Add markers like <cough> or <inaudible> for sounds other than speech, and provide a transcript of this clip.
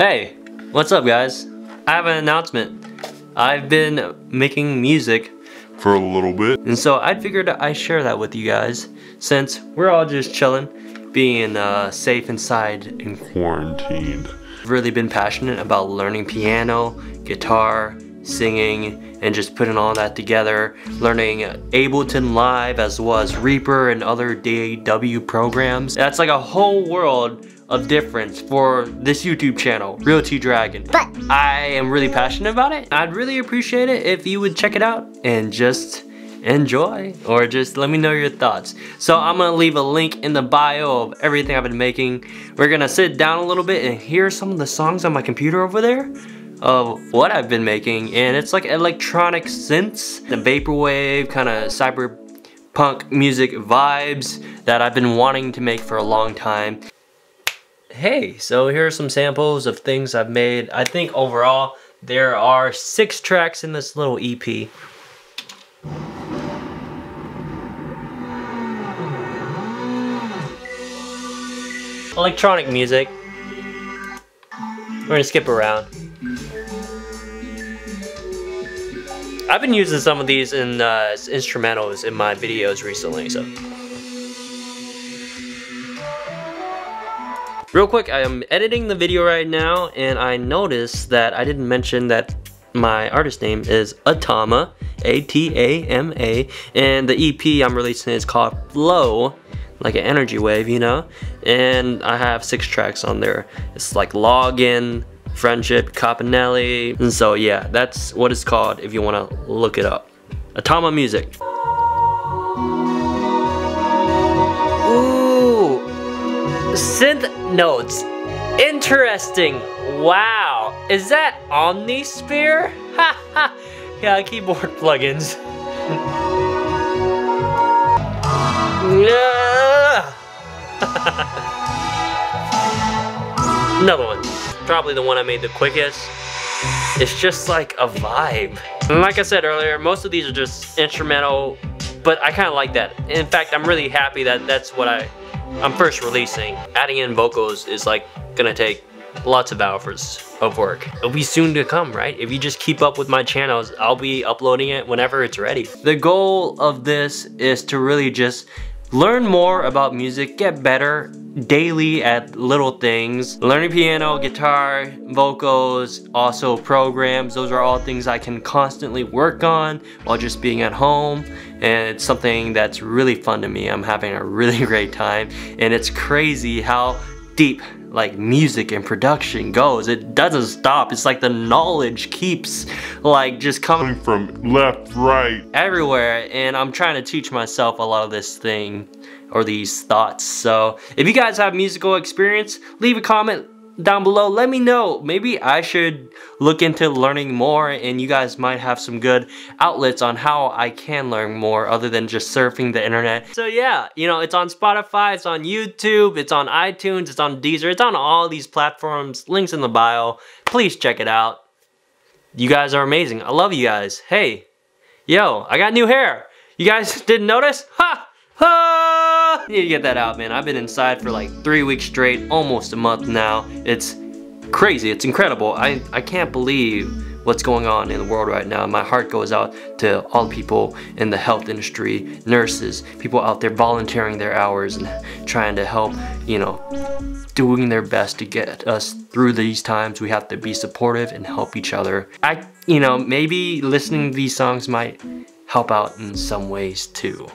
Hey, what's up guys? I have an announcement. I've been making music for a little bit. And so I figured I'd share that with you guys since we're all just chilling, being uh, safe inside and quarantined. I've really been passionate about learning piano, guitar, singing, and just putting all that together, learning Ableton Live as well as Reaper and other DAW programs. That's like a whole world of difference for this YouTube channel, RealTDragon. But I am really passionate about it. I'd really appreciate it if you would check it out and just enjoy or just let me know your thoughts. So I'm gonna leave a link in the bio of everything I've been making. We're gonna sit down a little bit and hear some of the songs on my computer over there of what I've been making and it's like electronic synths, the vaporwave kind of cyberpunk music vibes that I've been wanting to make for a long time. Hey, so here are some samples of things I've made. I think overall there are six tracks in this little EP. Electronic music. We're gonna skip around. I've been using some of these in uh, instrumentals in my videos recently, so. Real quick, I am editing the video right now and I noticed that I didn't mention that my artist name is Atama, A-T-A-M-A, and the EP I'm releasing is called Flow, like an energy wave, you know? And I have six tracks on there. It's like Login, Friendship, Capanelli, and so yeah, that's what it's called if you wanna look it up. Atama Music. Ooh, synth notes. Interesting. Wow. Is that Omnisphere? <laughs> Ha ha. Yeah, keyboard plugins. <laughs> Another one. Probably the one I made the quickest. It's just like a vibe. Like I said earlier, most of these are just instrumental, but I kind of like that. In fact, I'm really happy that that's what I I'm first releasing. Adding in vocals is like gonna take lots of hours of work. It'll be soon to come, right? If you just keep up with my channels, I'll be uploading it whenever it's ready. The goal of this is to really just learn more about music, get better daily at little things. Learning piano, guitar, vocals, also programs. Those are all things I can constantly work on while just being at home. And it's something that's really fun to me. I'm having a really <laughs> great time. And it's crazy how deep like music and production goes. It doesn't stop. It's like the knowledge keeps like just coming from left, right, everywhere. And I'm trying to teach myself a lot of this thing or these thoughts. So if you guys have musical experience, leave a comment down below. Let me know. Maybe I should look into learning more and you guys might have some good outlets on how I can learn more other than just surfing the internet. So yeah, you know, it's on Spotify, it's on YouTube, it's on iTunes, it's on Deezer, it's on all these platforms. Links in the bio. Please check it out. You guys are amazing. I love you guys. Hey, yo, I got new hair. You guys <laughs> didn't notice? Ha! <laughs> Ah! Need to get that out, man. I've been inside for like three weeks straight, almost a month now. It's crazy, it's incredible. I, I can't believe what's going on in the world right now. My heart goes out to all the people in the health industry, nurses, people out there volunteering their hours and trying to help, you know, doing their best to get us through these times. We have to be supportive and help each other. I, you know, maybe listening to these songs might help out in some ways too.